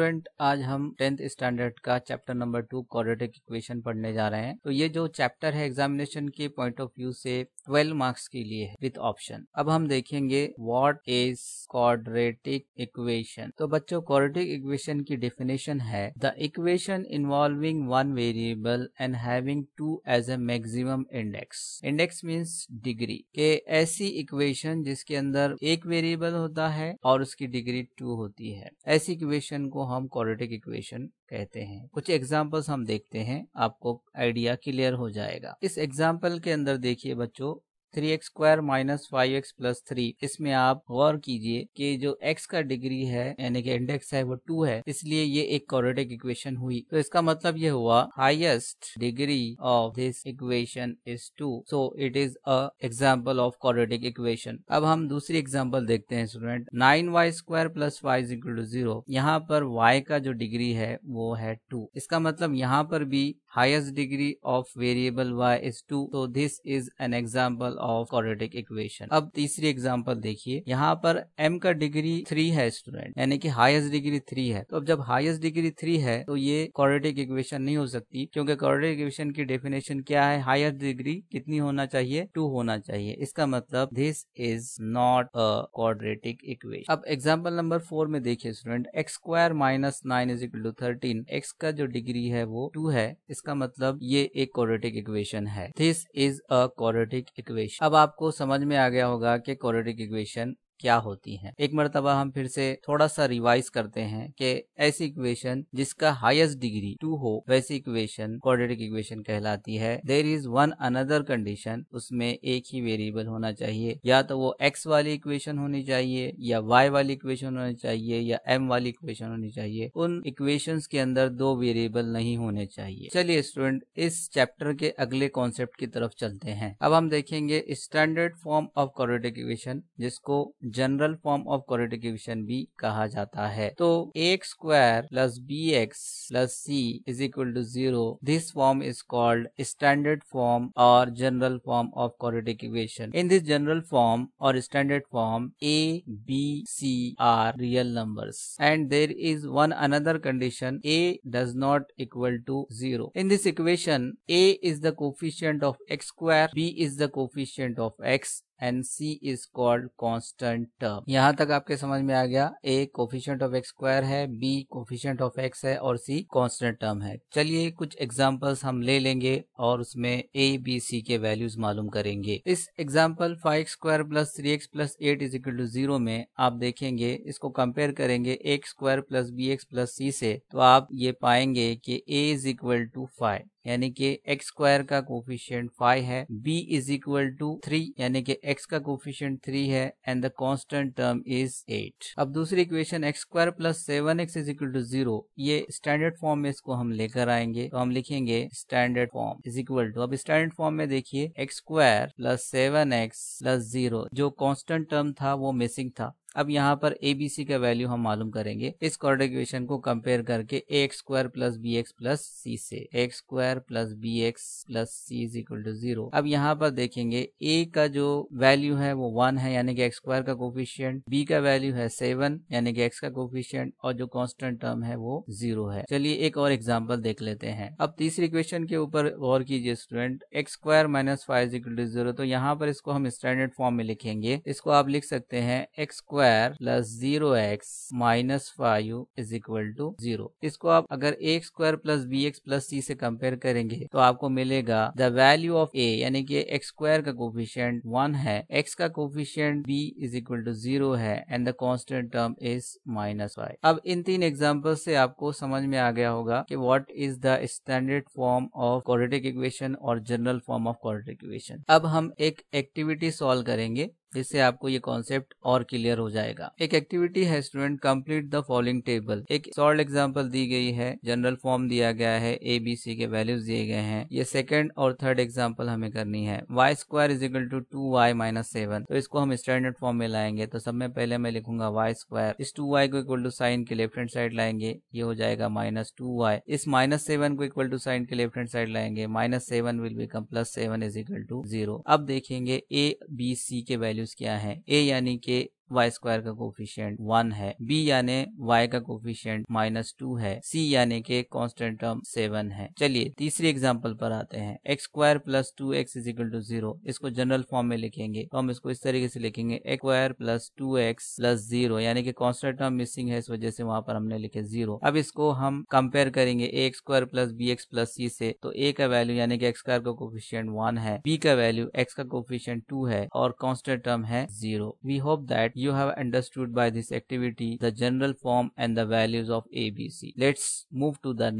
Student, आज हम tenth standard का chapter number two quadratic equation पढ़ने जा रहे हैं। तो ये जो चैप्टर है एग्जामिनेशन के पॉइंट ऑफ़ व्यू से 12 मार्क्स के लिए है विथ ऑप्शन अब हम देखेंगे व्हाट इज़ क्वाड्रेटिक इक्वेशन तो बच्चों क्वाड्रेटिक इक्वेशन की डेफिनेशन है the equation involving one variable and having two as a maximum index index means degree के ऐसी इक्वेशन जिसके अंदर एक वेरिएबल होता है और उसकी डिग्री टू होती है। ऐसी इक्वेशन को हम क्वाड्रेटिक इक्वेशन कहते हैं। कुछ एग्जाम्पल्स हम देखते हैं, आपको आइडिया क्लियर हो जाएगा। इस एग्ज़ाम्पल के अंदर देखिए बच्चों three x square minus five x plus three. इसमें आप गौर कीजिए कि जो एक्स का डिग्री है, यानी कि इंडेक्स है, वो टू है। इसलिए ये एक क्वाड्रेटिक इक्वेशन हुई। तो इसका मतलब ये हुआ highest degree of this equation is two so it is a example of quadratic equation अब हम दूसरी एग्ज़ाम्पल देखते हैं student nine y square plus y is equal to zero यहाँ पर वाई का जो डिग्री है, वो है टू इसका मतलब यहाँ पर भी highest degree of variable y is two तो this is an example of quadratic equation अब तीसरी एग्ज़ाम्पल देखिए। यहाँ पर एम का डिग्री थ्री है स्टूडेंट यानी कि हाईएस्ट डिग्री थ्री है। तो अब जब हाईएस्ट डिग्री थ्री है तो ये क्वाड्रेटिक इक्वेशन नहीं हो सकती, क्योंकि क्वाड्रेटिक इक्वेशन की डेफिनेशन क्या है? हाईएस्ट डिग्री कितनी होना चाहिए? टू होना चाहिए। इसका मतलब this is not a quadratic equation अब एग्ज़ाम्पल नंबर फोर में देखिए student x square minus nine is equal to thirteen x का जो डिग्री है, वो टू है। इसका मतलब ये एक क्वाड्रेटिक इक्वेशन है। This is a quadratic equation अब आपको समझ में आ गया होगा कि क्वाड्रेटिक इक्वेशन क्या होती हैं। एक मरतबा हम फिर से थोड़ा सा रिवाइज करते हैं कि ऐसी इक्वेशन जिसका हाईएस्ट डिग्री टू हो, वैसी इक्वेशन क्वाड्रेटिक इक्वेशन कहलाती है। There is one another condition उसमें एक ही वेरिएबल होना चाहिए। या तो वो एक्स वाली इक्वेशन होनी चाहिए, या वाई वाली इक्वेशन होनी चाहिए, या एम वाली इक्वेशन होनी चाहिए। उन इक्वेशन के अंदर दो वेरिएबल नहीं होने चाहिए। चलिए स्टूडेंट इस चैप्टर के अगले कॉन्सेप्ट की तरफ़ चलते हैं। अब हम देखेंगे standard form of quadratic equation जिसको general form of quadratic equation भी कहा जाता है। तो x square plus b x plus c is equal to zero this form is called standard form और general form of quadratic equation in this general form और standard form a b c are real numbers and there is one another condition a does not equal to zero in this equation a is the coefficient of x square b is the coefficient of x and c is called constant term. यहाँ तक आपके समझ में आ गया a coefficient of x square है b coefficient of x है और सी कॉन्स्टेंट टर्म है। चलिए कुछ एग्जाम्पल्स हम ले लेंगे और उसमें ए बी सी के वैल्यूज़ मालूम करेंगे। इस example five square plus three x plus eight is equal to zero में आप देखेंगे, इसको कंपेयर करेंगे x square plus b x plus c से तो आप ये पाएँगे कि a is equal to five यानी कि एक्स स्क्वायर का कोफिशियंट फाइव है b is equal to three यानी कि एक्स का कोफिशियंट थ्री है and the constant term is eight अब दूसरी equation x square plus seven x is equal to zero ये स्टैंडर्ड फॉर्म में इसको हम लेकर आएँगे तो हम लिखेंगे standard form is equal to अब स्टैंडर्ड फॉर्म में देखिए x square plus seven x plus zero जो कॉन्स्टेंट टर्म था, वो मिसिंग था। अब यहाँ पर ए बी सी का वैल्यू हम मालूम करेंगे। इस इक्वेशन को कंपेयर करके a x square plus b x plus c. से x square plus b x plus c is equal to zero अब यहाँ पर देखेंगे ए का जो वैल्यू है वो वन है, यानी कि एक्स स्क्वायर का कोफिशियंट बी का वैल्यू है सेवन यानी कि एक्स का कोफिशियंट और जो कॉन्स्टेंट टर्म है वो ज़ीरो है। चलिए एक और एग्ज़ाम्पल देख लेते हैं। अब तीसरी इक्वेशन के ऊपर गौर कीजिए student x square minus five is equal to zero तो यहाँ पर इसको हम स्टैंडर्ड फॉर्म में लिखेंगे। इसको आप लिख सकते हैं x square square plus zero x minus five is equal to zero इसको आप अगर x square plus b x plus c से कंपेयर करेंगे तो आपको मिलेगा द वैल्यू ऑफ़ ए यानी कि एक्स स्क्वायर का कोफिशियंट वन है एक्स का coefficient b is equal to zero है and the constant term is minus five अब इन तीन एग्ज़ाम्पल से आपको समझ में आ गया होगा कि what is the standard form of quadratic equation और general form of quadratic equation अब हम एक एक्टिविटी सॉल्व करेंगे. जिससे आपको ये कॉन्सेप्ट और क्लियर हो जाएगा। एक एक्टिविटी है student complete the following table एक सॉल्ट एग्जांपल दी गई है जनरल फॉर्म दिया गया है ए बी सी के वैल्यूज़ दिए गए हैं। ये सेकंड और थर्ड एग्जांपल हमें करनी है। Y square is equal to two y minus seven तो इसको हम स्टैंडर्ड फॉर्म में लाएँगे। तो सब में पहले मैं लिखूँगा वाई स्क्वायर इस टू वाई को इक्वल टू साइन के लेफ़्ट हैंड साइड लाएँगे। ये हो जाएगा माइनस टू वाई इस माइनस सेवन को इक्वल टू साइन के लेफ़्ट हैंड साइड लाएँगे। Minus seven will become plus seven is equal to zero अब देखेंगे ए बी सी के वैल्यूज़ क्या है। ए यानी कि वाई स्क्वायर का कोफिशियंट वन है बी यानी वाई का कोफिशियंट माइनस टू है सी यानी के कॉन्स्टेंट टर्म सेवन है। चलिए तीसरी एग्ज़ाम्पल पर आते हैं। X square plus two x is equal to zero इसको जनरल फॉर्म में लिखेंगे। तो हम इसको इस तरीके से लिखेंगे। X square plus two x plus zero यानी कि कॉन्स्टेंट टर्म मिसिंग है, इस वजह से वहाँ पर हमने लिखे ज़ीरो अब इसको हम कंपेयर करेंगे a x square plus b x plus c. से तो ए का वैल्यू यानी कि एक्स स्क्वायर का कोफिशियंट वन है बी का वैल्यू एक्स का कोफिशियंट टू है और कॉन्स्टेंट टर्म है zero we hope that you have understood by this activity the general form and the values of a b c let's move to the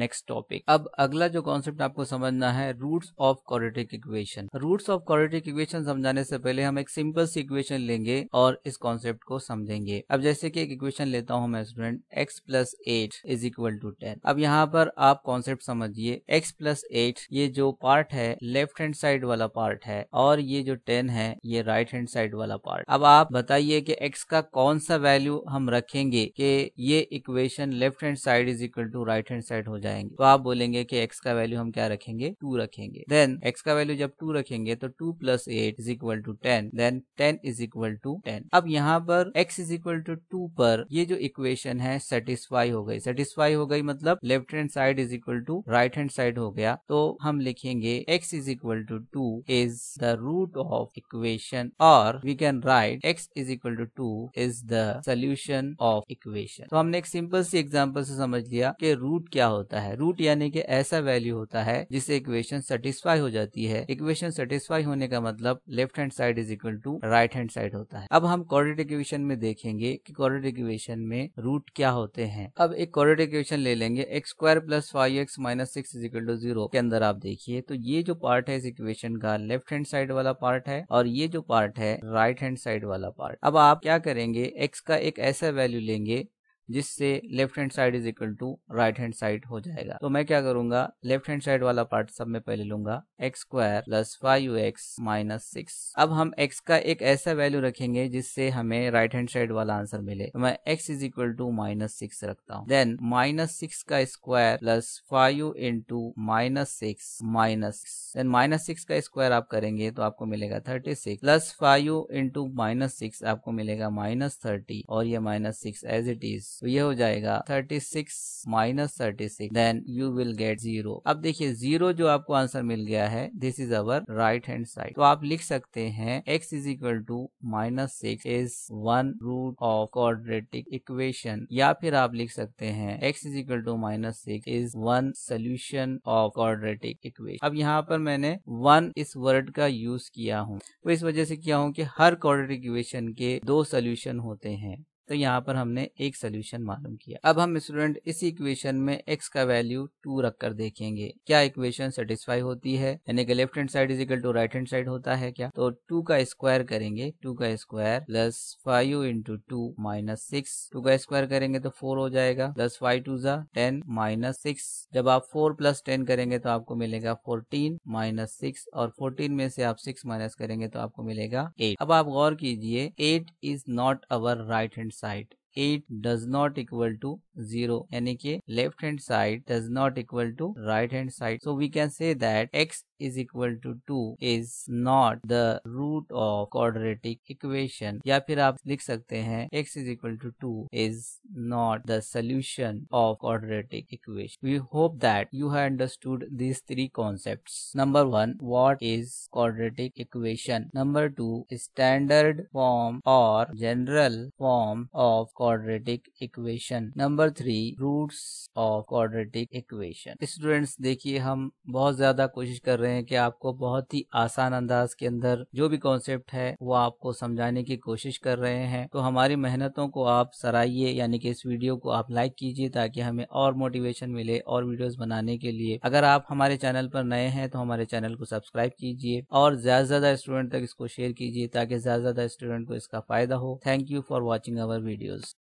अब अगला जो concept आपको समझना है roots of quadratic equation roots of quadratic equation समझाने से पहले हम एक सिंपल सी इक्वेशन लेंगे और इस कॉन्सेप्ट को समझेंगे। अब जैसे कि एक इक्वेशन लेता हूँ मैं student x plus eight is equal to ten अब यहाँ पर आप कॉन्सेप्ट समझिए, x प्लस एट ये जो पार्ट है लेफ़्ट हैंड साइड वाला पार्ट है और ये जो टेन है, ये राइट हैंड साइड वाला पार्ट अब आप बताइए कि x का कौन सा वैल्यू हम रखेंगे कि ये equation left hand side is equal to right hand side हो जाएँगे। तो आप बोलेंगे कि x का वैल्यू हम क्या रखेंगे? टू रखेंगे। देन x का वैल्यू जब टू रखेंगे तो two plus eight is equal to ten then ten is equal to ten अब यहाँ पर x is equal to two पर ये जो इक्वेशन है सेटिस्फाई हो गई। सेटिस्फाई हो गई मतलब left hand side is equal to right hand side हो गया। तो हम लिखेंगे x is equal to two is the root of equation और we can write x is equal to two is the solution of equation तो हमने एक simple सी example से समझ लिया कि रूट क्या होता है। रूट यानी कि ऐसा वैल्यू होता है जिससे इक्वेशन सेटिस्फाई हो जाती है। इक्वेशन सेटिस्फाई होने का मतलब left hand side is equal to right hand side होता है। अब हम क्वाड्रेटिक इक्वेशन में देखेंगे कि क्वाड्रेटिक इक्वेशन में रूट क्या होते हैं। अब एक क्वाड्रेटिक इक्वेशन ले लेंगे। X square plus five x minus six is equal to zero के अंदर आप देखिए। तो ये जो पार्ट है इस इक्वेशन का लेफ़्ट हैंड साइड वाला पार्ट है और ये जो पार्ट है राइट हैंड साइड वाला पार्ट अब आप करेंगे? एक्स का एक ऐसा वैल्यू लेंगे जिससे left hand side is equal to right hand side हो जाएगा। तो मैं क्या करूँगा? लेफ़्ट हैंड साइड वाला पार्ट सब में पहले लूँगा। X square plus five x minus six अब हम एक्स का एक ऐसा वैल्यू रखेंगे जिससे हमें राइट हैंड साइड वाला आंसर मिले। तो मैं x is equal to minus six रखता हूँ। देन माइनस सिक्स का square plus five into minus six minus then minus six का स्क्वायर आप करेंगे तो आपको मिलेगा thirty six plus five into minus six आपको मिलेगा माइनस थर्टी और ये minus six as it is तो ये हो जाएगा 36 six minus thirty six then you will get zero अब देखिए ज़ीरो जो आपको आंसर मिल गया है this is our right hand side तो आप लिख सकते हैं, x is equal to minus six is one root of quadratic equation या फिर आप लिख सकते हैं, x is equal to minus six is one solution of quadratic equation अब यहाँ पर मैंने वन इस वर्ड का यूज़ किया हूँ। तो इस वजह से किया हूँ कि हर क्वाड्रेटिक इक्वेशन के दो सोल्यूशन होते हैं। तो यहाँ पर हमने एक सोल्यूशन मालूम किया। अब हम स्टूडेंट इस इक्वेशन में x का वैल्यू टू रख कर देखेंगे। क्या इक्वेशन सेटिस्फाई होती है? यानी कि left hand side is equal to right hand side होता है क्या? तो टू का स्क्वायर करेंगे। टू का square plus five into two minus six two का स्क्वायर करेंगे तो फोर हो जाएगा। प्लस फाइव टू जा टेन माइनस सिक्स जब आप फोर प्लस टेन करेंगे तो आपको मिलेगा फोर्टीन माइनस सिक्स और फोर्टीन में से आप सिक्स माइनस करेंगे तो आपको मिलेगा एट अब आप गौर कीजिए eight is not our right hand side 8 does not equal to 0 यानी कि left hand side does not equal to right hand side so we can say that x is equal to 2 is not the root of quadratic equation या फिर आप लिख सकते हैं x is equal to 2 is not the solution of quadratic equation we hope that you have understood these three concepts number one what is quadratic equation number two standard form or general form of quadratic equation number three roots of quadratic equation students देखिए हम बहुत ज़्यादा कोशिश कर रहे हैं कि आपको बहुत ही आसान अंदाज के अंदर जो भी कॉन्सेप्ट है, वो आपको समझाने की कोशिश कर रहे हैं। तो हमारी मेहनतों को आप सराइए यानी कि इस वीडियो को आप लाइक कीजिए ताकि हमें और मोटिवेशन मिले और वीडियोस बनाने के लिए। अगर आप हमारे चैनल पर नए हैं तो हमारे चैनल को सब्सक्राइब कीजिए और ज़्यादा से ज़्यादा स्टूडेंट तक इसको शेयर कीजिए ताकि ज़्यादा से ज़्यादा स्टूडेंट को इसका फ़ायदा हो। Thank you for watching our videos